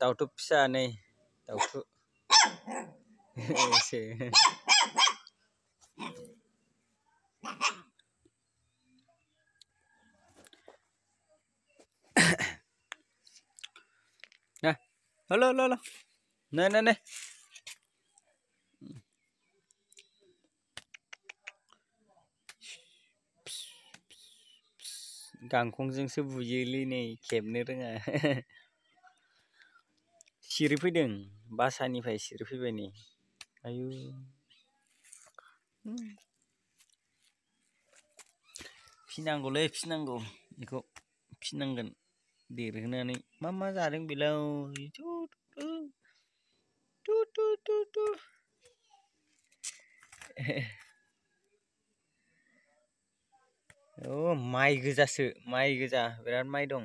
दाउथु फिसा नै दाउथु nè hello hello nè nè nè gàng không dưng sư vui lì này kẹp nữa đó à सिरिफैदों बासानिफ्राय सिरिफैबाय नै आयु फिनांगौलै फिनांगौ बेखौ फिनांगोन देरहोनानै मा मा जादों बेलाव माइ गोजासो माइ गोजा बिराद माइ दं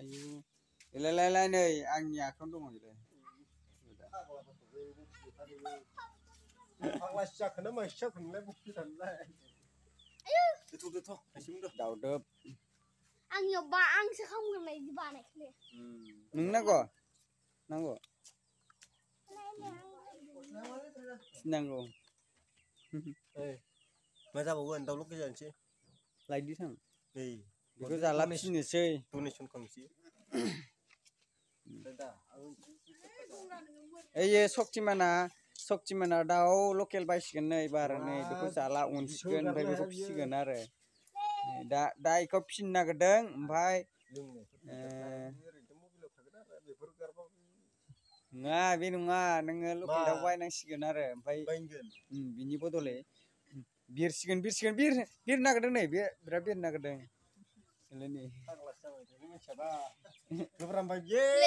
आयु लायलाय नै आंनि आखायावनो दङ बेलाय फाग्लासो जाखोना मासो जाखोनलाय बुंनो सानलाय दोथ' दोथ' खायसेमोन दं दावदोब आंनियाव बा आंसो खामगोन बायदि बानायखोनो नोंनो नांगौ नांगौ नांगौ मा जाबावगोन दावल' गोजानोसै लायदो थां नै Bikku salah misalnya, bir bir bir bir ini nih. Ini mencoba. Lu pernah